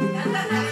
な。んだな